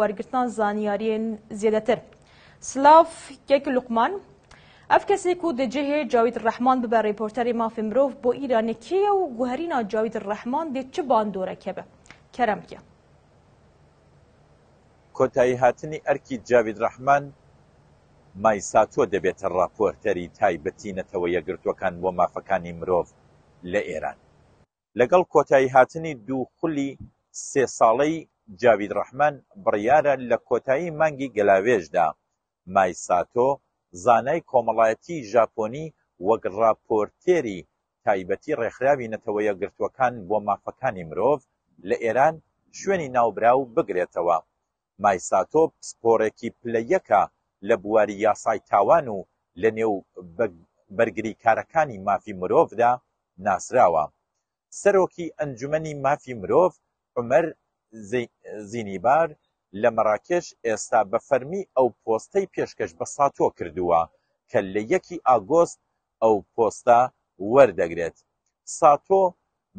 وەرگرتنا زانیاریین زیەدەتر. سلاڤ کێک لوقمان ئەف کەسێ کو دجێهێ جاوید ڕەحمان ببە ڕێپۆرتەرێ مافێ مرۆڤ بۆ ئیرانێ کێیە و گوهەرینا جاوید ڕەحمان دێ چ باندۆرەکێ بە کەرەم کێ؟ کۆتاییهاتنی ئەرکی جاوید ڕەحمان مایساتۆ دەبێتە ڕاپۆرتەری تایبەتی نەتەوە یەکگرتووەکان بۆ مافەکانی مرۆڤ لە ئێران. لەگەڵ کۆتاییهاتنی دوو خولی سێ ساڵەی جاوید رەحمان، بڕیارە لە کۆتایی مانگی گەلاوێژدا، مای ساتۆ، زانای کۆمەڵایەتیی ژاپۆنی وەک راپۆرتێری تایبەتی رێکخراوی نەتەوە یەکگرتووەکان بۆ مافەکانی مرۆڤ لە ئێران شوێنی ناوبراو بگرێتەوە مایساتۆ پسپۆڕێکی پلە یەکە لە بواری یاسای تاوان و لە نێو بەرگریکارەکانی مافی مرۆڤدا ناسراوە. سەرۆکی ئەنجومەنی مافی مرۆڤ عومەر زینیبار لە مەراکێش ئێستا بە فەرمی ئەو پۆستەی پێشکەش بە ساتۆ کردووە کە لە یەکی ئاگۆست ئەو پۆستە وەردەگرێت. ساتۆ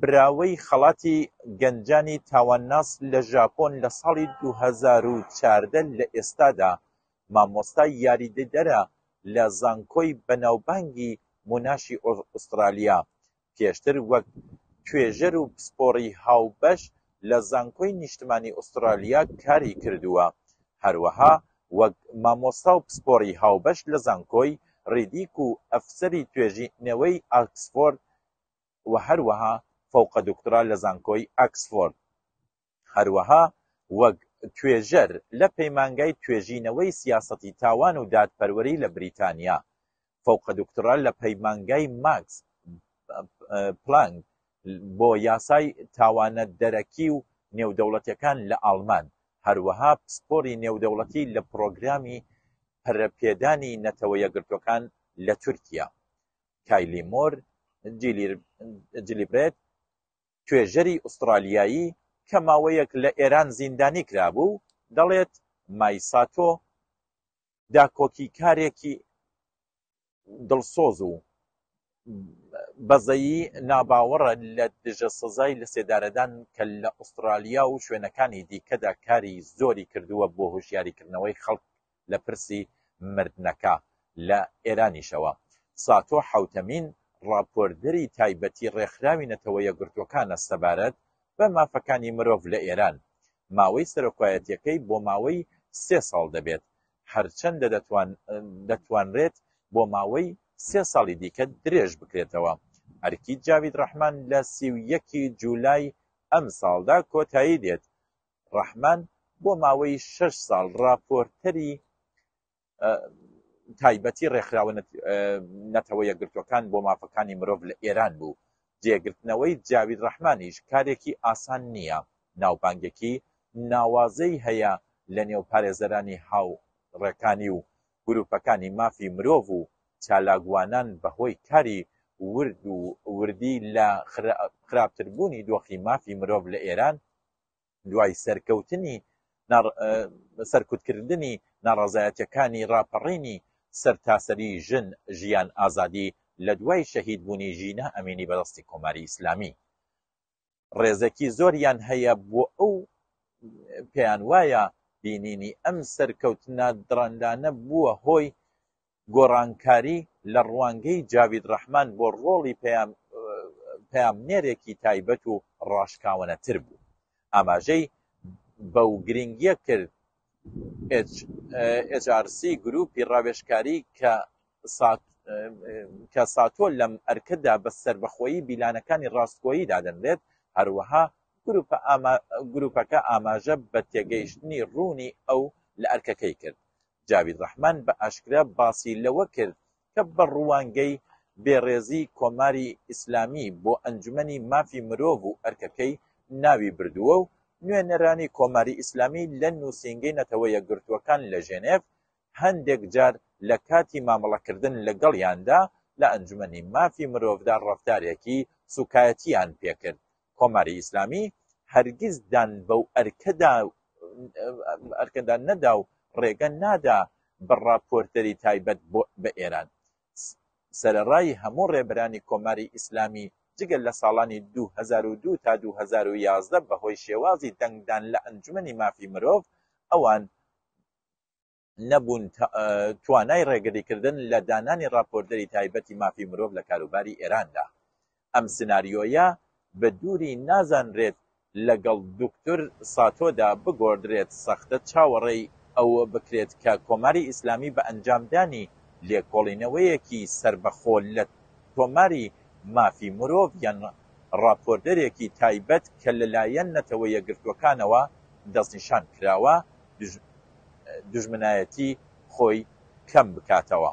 براوەی خەڵاتی گەنجانی تاوانناس لە ژاپۆن لە ساڵی دوو هەزار و چواردە لە ئێستادا مامۆستای یاریدەدەرە لە زانکۆی بەناوبانگی موناشی ئوسترالیا پێشتر وەک توێژەر و پسپۆڕی هاوبەش لە زانکۆی نیشتمانی ئوسترالیا کاری کردووە، هەروەها وەک مامۆستا و پسپۆڕی هاوبەش لە زانکۆی ریدیک و ئەفسەری توێژی نەوەی ئاکسفۆرد و هەروەها فەوقە دوکترا لە زانکۆی ئاکسفۆرد. هەروەها وەک توێژەر لە پەیمانگای توێژینەوەی سیاسەتی تاوان و دادپەروەری لە بریتانیا، فەوقە دوکتورا لە پەیمانگای ماکس پلانک بۆ یاسای تاوانە دەرەکی و نێودەوڵەتیەکان لە ئاڵمان، هەروەها پسپۆری نێودەوڵەتی لە پڕۆگرامی پەرەپێدانی نەتەوە یەکگرتووەکان لە تورکیا، کایلی مۆر جیلیبرێت، توێژەری ئوستڕالیایی کە ماوەیەک لە ئێران زیندانی کرابوو، دەڵێت، مایساتۆ داکۆکیکارێکی دڵسۆز و بەزەیی ناباوەڕە لە دژە سزای لەسێدارەدان کە لە ئوستڕالیا و شوێنەکانی دیکەدا کاری زۆری کردووە بۆ هۆشیاریکردنەوەی خەڵک لە پرسی مردنەکە لە ئێرانیشەوە. ساتۆ حەوتەمین ڕاپۆرتدەری تایبەتی ڕێکخراوی نەتەوە یەکگرتووەکانە سەبارەت بە مافەکانی مرۆڤ لە ئێران. ماوەی سەرۆکایەتییەکەی بۆ ماوەی سێ ساڵ دەبێت، هەرچەندە دەتوانرێت بۆ ماوەی سێ ساڵی دیکە درێژ بکرێتەوە. ئەرکی جاوید ڕەحمان لە سی و یەک ی جولای ئەمساڵدا کۆتایی دێت، ڕەحمان بۆ ماوەی شەش ساڵ ڕاپۆرتەری تایبەتی ڕێکخراوە نەتەوە یەکگرتوەکان بۆ مافەکانی مرۆڤ لە ئێران بوو جێگرتنەوەی جاوید ڕەحمانیش کارێکی ئاسان نییە ناوبانگێکی ناوازەی هەیە لە نێو پارێزەرانی هاو ڕێکانی و گروپەکانی مافی مرۆڤ و چالاگوانان بەهۆی کاری ورد و وردی لە خراپتربوونی دۆخی مافی مرۆڤ لە ئێران دوای سەرکەوتنی سەرکوتکردنی ناڕازایەتەکانی ڕاپەڕینی سەرتاسەری ژن ژیان ئازادی لە دوای شەهید بوونی ژینا ئەمینی بەدەستی کۆماری ئیسلامی ڕێزێکی زۆریان هەیە بۆ ئەو پێیان وایە بینینی ئەم سەرکەوتنە دڕندانە بووە هۆی گۆڕانکاری لە ڕوانگەی جاوید ڕەحمان بۆ ڕۆڵی پەیام پەیامنێرێکی تایبەت و ڕاشکاوەنەتر بوو ئاماژەی بەو گرنگیە کرد HRC گروپی ڕاوێشکاری کە سات کە ساتۆ لەم ئەرکەدا بە سربەخۆیی بیلانەکانی ڕاستگۆیی دادەنرێت هەروەها گروپە گروپەکە ئاماژە بە تێگەیشتنی ڕوونی ئەو لە ئەرکەکەی کرد جاوید ڕەحمان بە ئاشکرا باسی لەوە کرد کە بە ڕوانگەی بێڕێزی کۆماری ئیسلامی بۆ ئەنجومەنی مافی مرۆڤ و ئەرکەکەی ناوی بردووە و نوێنەرانی کۆماری ئیسلامی لە نووسینگەی نەتەوە یەکگرتووەکان لە ژێنێڤ هەندێک جار لە کاتی مامەڵەکردن لەگەڵیاندا لە ئەنجومەنی مافی مرۆڤدا ڕەفتارێکی سووکایەتییان پێکرد کۆماری ئیسلامی هەرگیز دان بەو ئەرکەدا ئەرکەدا نەدا و ڕێگە نادا بە ڕاپۆرتەری تایبەت بە ئێران سەرڕای هەموو ڕێبرانی کۆماری ئیسلامی جگەل لە ساڵانی 2002 تا 2011 بەهۆی شێوازی دەنگدان لە ئەنجومی مافی مرۆڤ ئەوان نەبوون توانای ڕێگریکردن لە دانانی ڕاپۆردەری تایبەتی مافی مرۆڤ لە کاروباری ئێراندا ئەم سناریۆیە بە دووری نازانرێت لەگەڵ دوکتور ساتۆدا بگۆردرێت سەختە چاوەڕێی ئەوە بکرێت کە کۆماری ئیسلامی بە ئەنجامدانی لێکۆڵینەوەیەکی سربەخۆ لە تۆماری مافی مرۆڤ یان ڕاپۆردەرێکی تایبەت کە لەلایەن نەتەوە یەکگرتووەکانەوە دەستنیشان کراوە دوژمنایەتی خۆی کەم بکاتەوە.